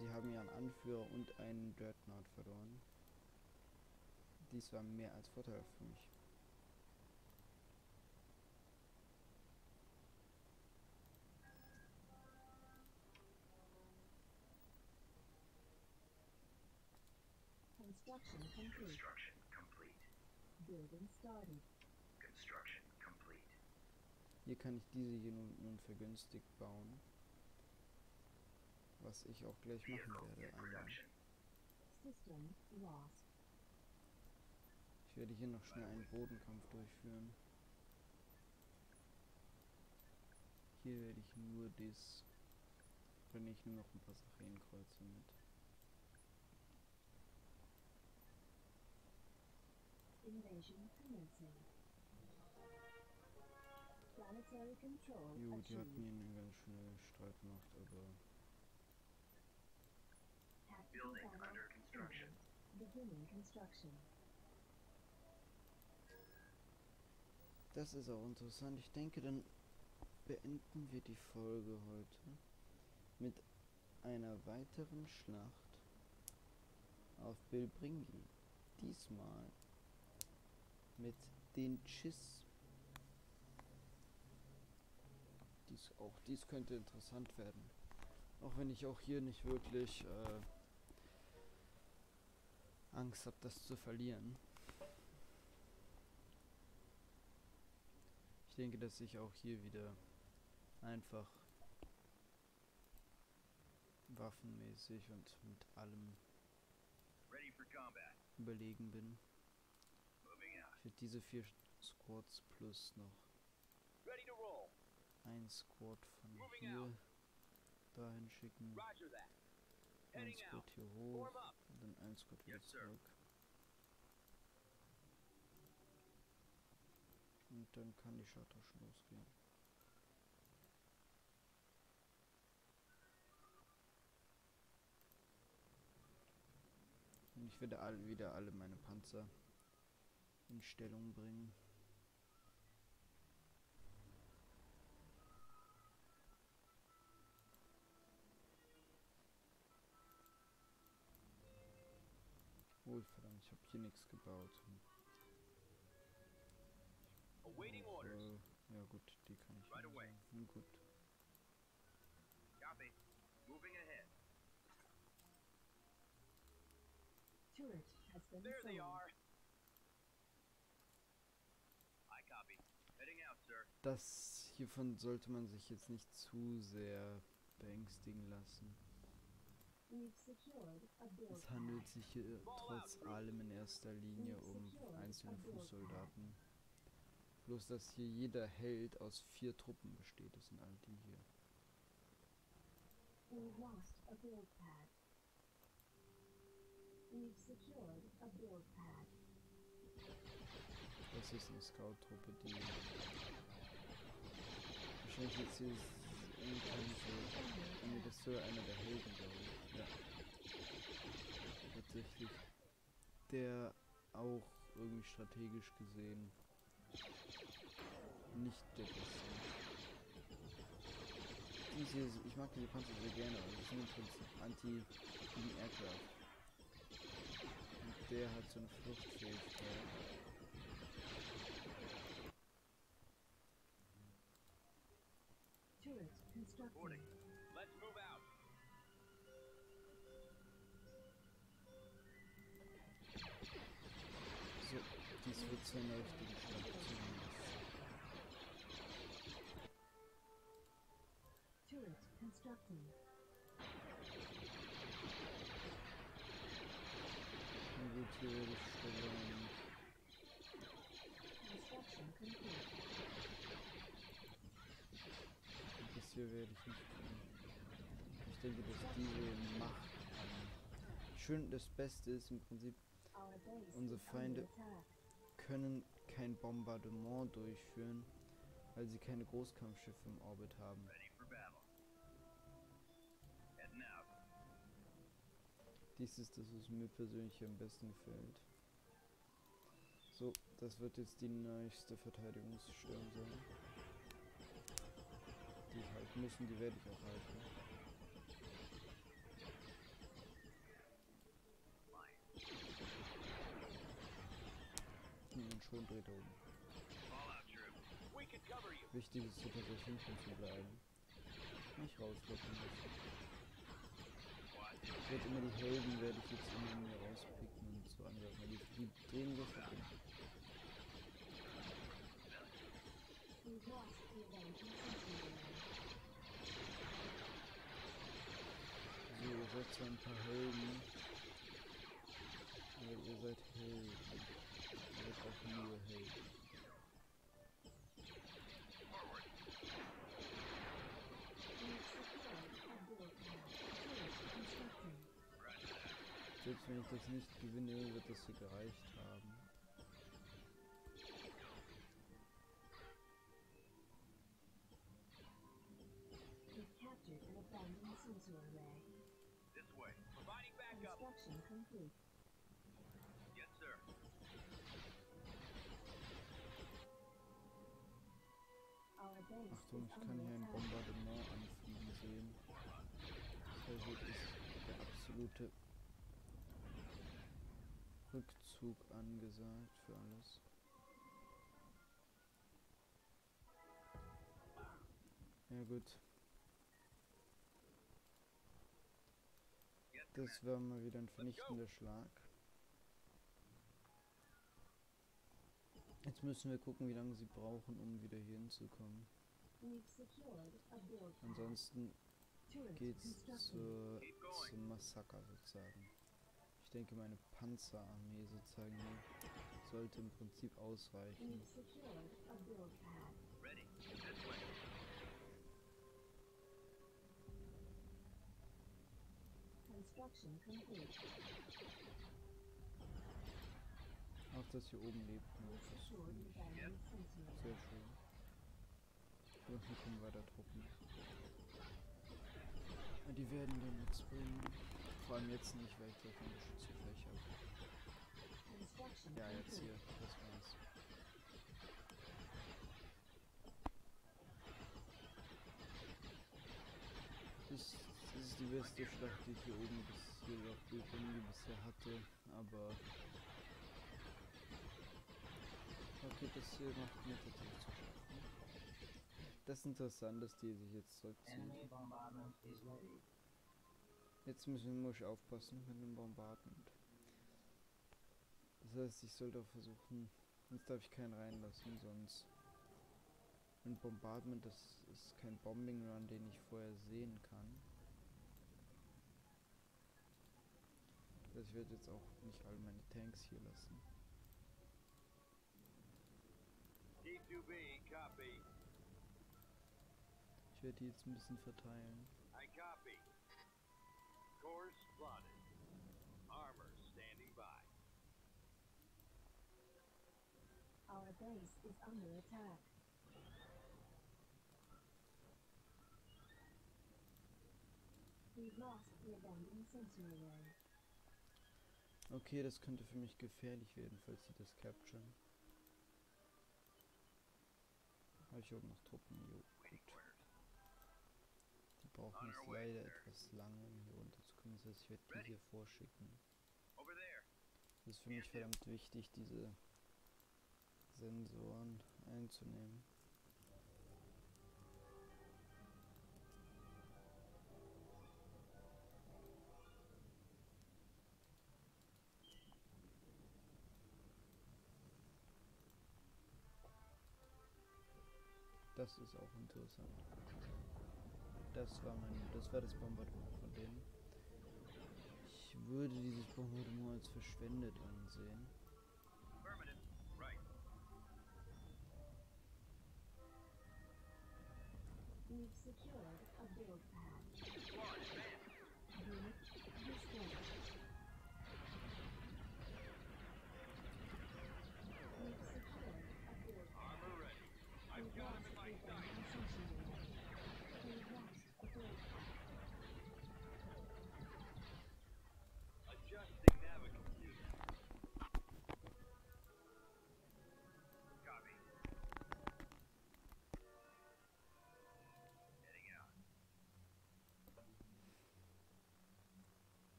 sie haben ihren Anführer und einen Dreadnought verloren. Dies war mehr als vorteilhaft für mich. Construction complete. Construction complete. Building started. Construction complete. Hier kann ich diese hier nun, nun vergünstigt bauen. Was ich auch gleich machen werde einmal. Ich werde hier noch schnell einen Bodenkampf durchführen. Hier werde ich nur das, bringe ich nur noch ein paar mit. Commencing. Planetary control Jo, die hat mir eine ganz schöne Streitmacht, aber Tactical Building battle under construction. imminent. Beginning construction. das ist auch interessant. Ich denke, dann beenden wir die Folge heute mit einer weiteren Schlacht auf Bilbringi. Diesmal mit den Chiss. Dies auch, dies könnte interessant werden. Auch wenn ich auch hier nicht wirklich äh, Angst habe, das zu verlieren. Ich denke, dass ich auch hier wieder einfach waffenmäßig und mit allem überlegen bin. Werde diese vier Squads plus noch ein Squad von hier dahin schicken, Roger that. ein Heading Squad out. hier hoch und dann ein Squad wieder zurück. Und dann kann die Charter schon losgehen. Und ich werde all, wieder alle meine Panzer in Stellung bringen. Hier nichts gebaut. Awaiting orders. ja gut, die kann ich Right nicht away. Hm, gut. Copy. Moving ahead. Turret has been There they are. I copy. Heading out, sir. Das hiervon sollte man sich jetzt nicht zu sehr beängstigen lassen. We've secured a build Es handelt sich hier trotz allem in erster Linie um einzelne Fußsoldaten. Bloß dass hier jeder Held aus vier Truppen besteht, das sind all die hier. Das ist eine Scout-Truppe, die wahrscheinlich jetzt hier ist irgendwie so, das einer der Helden, glaube ich. Ja. Tatsächlich. Der auch irgendwie strategisch gesehen nicht der beste. Diese, ich mag diese Panzer sehr gerne, aber die sind im Prinzip anti-Aircraft. Und der hat so eine Fluchtfähigkeit. Turret constructed. Boarding. Let's move out. So, dies wird zu einer richtigen Schlacht zumindest. Turret constructing. Na gut, hier werde ich Stellung. Construction complete. Hier werde ich nicht kommen. Ich denke, dass diese Macht schön das Beste ist im Prinzip, Unsere Feinde- können kein Bombardement durchführen, weil sie keine Großkampfschiffe im Orbit haben. Dies ist das, was mir persönlich am besten gefällt. So, das wird jetzt die nächste Verteidigungsstellung sein halten müssen, die werde ich auch halten. und schon dreht er um. Wichtig ist hier tatsächlich hinten zu bleiben. Nicht rauslaufen müssen. Ich werde immer die Helden werde ich jetzt immer mehr rauspicken und so angreifen. Die, die drehen so viel. You ihr seid zwar ein paar Helden. Aber ihr seid Helden. Ihr seid auch nur Helden. Selbst wenn ich das nicht gewinne, wird das hier gereicht haben. Captured an abandoned sensor array. Construction complete. Yes, sir. Achtung, ich kann hier ein. Bombardement anfliegen sehen. Es ist der absolute Rückzug angesagt für alles. Ja gut, das war mal wieder ein vernichtender Schlag. Jetzt müssen wir gucken, wie lange sie brauchen, um wieder hier hinzukommen. Ansonsten geht's going. zum Massaker sozusagen. Ich denke, meine Panzerarmee sozusagen sollte im Prinzip ausreichen. We've secured Abdul Pad. Ready. This way. Construction complete. Auch das hier oben lebt noch. We've Das sehr schön. Hier unten kommen weiter Truppen. Ja, Die werden dann nichts bringen. Vor allem jetzt nicht, weil ich gleich ein Geschützgefecht habe. Ja, jetzt complete. hier. Das war's. Das, das ist die beste Schlacht, die ich hier oben bis hier auf Bildung bisher hatte, aber okay, das hier macht mir tatsächlich zu schaffen. Das ist interessant, dass die sich jetzt zurückziehen. Jetzt müssen muss ich aufpassen mit dem Bombardment. Das heißt, ich sollte auch versuchen, jetzt darf ich keinen reinlassen, sonst ein Bombardment, das ist kein Bombing Run, den ich vorher sehen kann. Heißt, ich werde jetzt auch nicht all meine Tanks hier lassen. D2B, copy. Ich werde die jetzt ein bisschen verteilen. I copy. Course plotted. Armor standing by. Our base is under attack. We've lost the abandoned sensor array. Okay, das könnte für mich gefährlich werden, falls sie das capturen. Habe ich oben noch Truppen? Jo, gut. Die brauchen jetzt way, leider etwas lange, um hier runterzukommen. Das heißt, ich werde die hier vorschicken. Es ist für mich verdammt wichtig, diese Sensoren einzunehmen. Das ist auch interessant. Das war mein, das war das Bombardement von denen. Ich würde dieses Bombardement als verschwendet ansehen. We've secured a build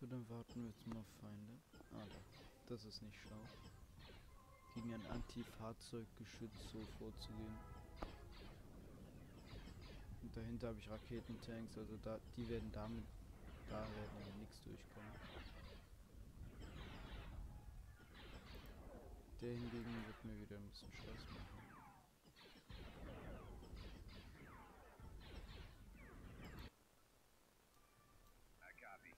So, dann warten wir jetzt mal auf Feinde. Ah, da. Das ist nicht schlau. Gegen ein Anti-Fahrzeuggeschütz so vorzugehen. Und dahinter habe ich Raketentanks, also da, die werden damit, da werden wir nichts durchkommen. Der hingegen wird mir wieder ein bisschen Stress machen. I copy.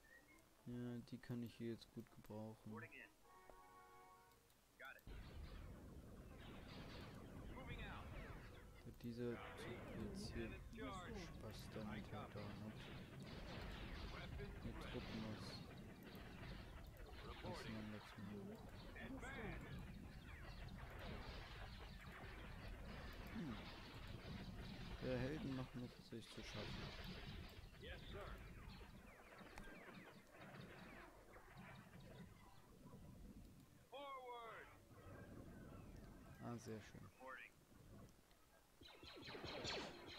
Ja, die kann ich hier jetzt gut gebrauchen. Mit dieser hier Spaß damit halt da hat. Mit Truppen aus auseinanderzunehmen. Hm. Der Helden macht mir tatsächlich zu schaffen. Yes, sir. Sehr schön.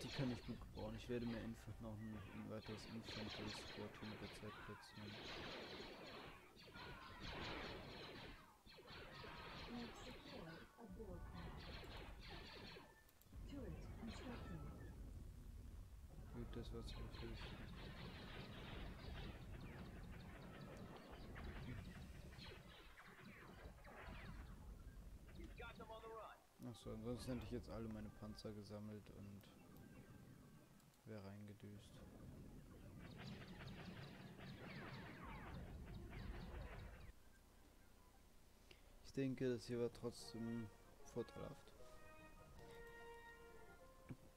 Die kann ich gut gebrauchen. Ich werde mir einfach noch ein, ein weiteres Infantery Squad hier mit der Zeit platzieren. Gut, das war's natürlich. We've got them on the run. Achso, ansonsten hätte ich jetzt alle meine Panzer gesammelt und wäre reingedüst. Ich denke, das hier war trotzdem vorteilhaft.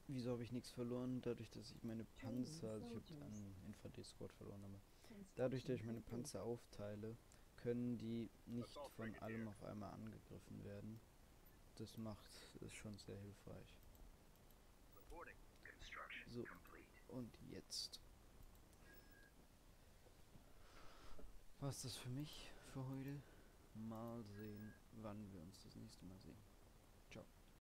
Wieso habe ich nichts verloren? Dadurch, dass ich meine Panzer, also ich habe einen Infanterie-Squad verloren, aber dadurch, dass ich meine Panzer aufteile, können die nicht von allem auf einmal angegriffen werden. Das macht es schon sehr hilfreich. So. Und jetzt war's das für mich für heute. Mal sehen, wann wir uns das nächste Mal sehen.